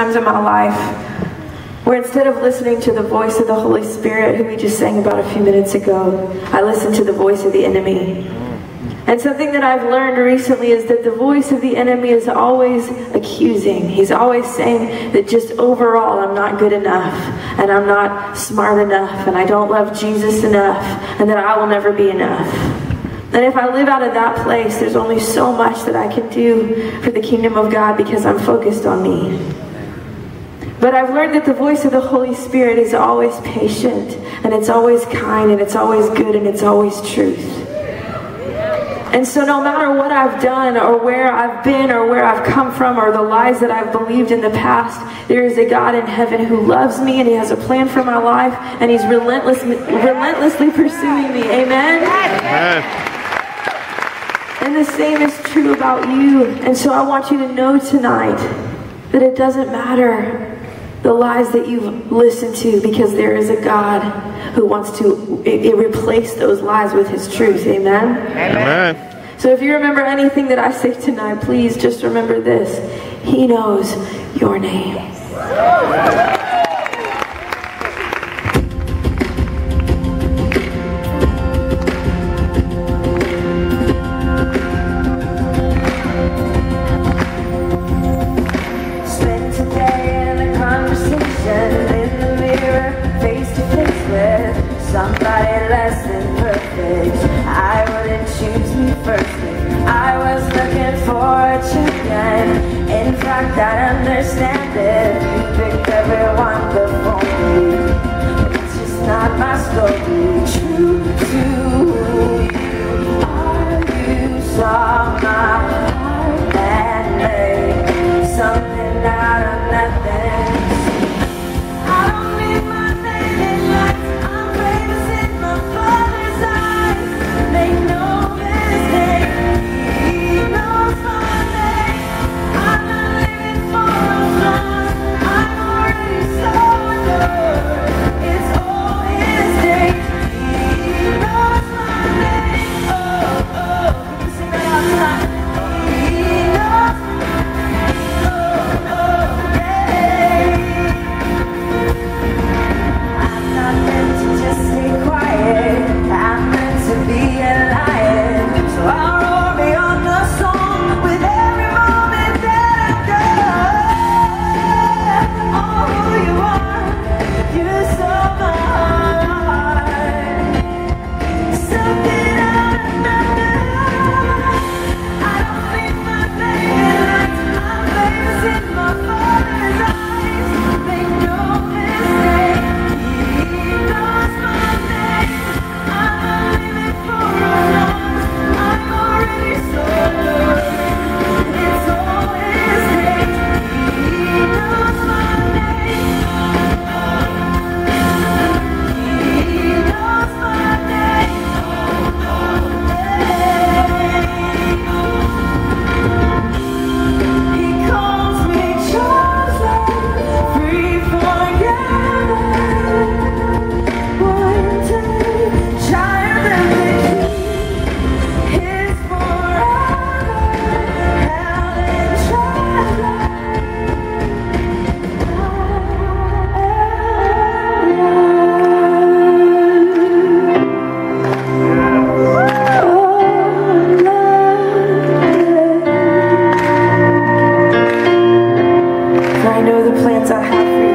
times in my life where instead of listening to the voice of the Holy Spirit, who we just sang about a few minutes ago, I listened to the voice of the enemy. And something that I've learned recently is that the voice of the enemy is always accusing. He's always saying that just overall I'm not good enough and I'm not smart enough and I don't love Jesus enough and that I will never be enough. And if I live out of that place, there's only so much that I can do for the kingdom of God because I'm focused on me. But I've learned that the voice of the Holy Spirit is always patient, and it's always kind, and it's always good, and it's always truth. And so, no matter what I've done, or where I've been, or where I've come from, or the lies that I've believed in the past, there is a God in heaven who loves me and He has a plan for my life, and He's relentless, relentlessly pursuing me. Amen? Amen. And the same is true about you. And so, I want you to know tonight that it doesn't matter the lies that you've listened to because there is a God who wants to it, it replace those lies with his truth. Amen? Amen. So if you remember anything that I say tonight, please just remember this. He knows your name. I gotta understand. have for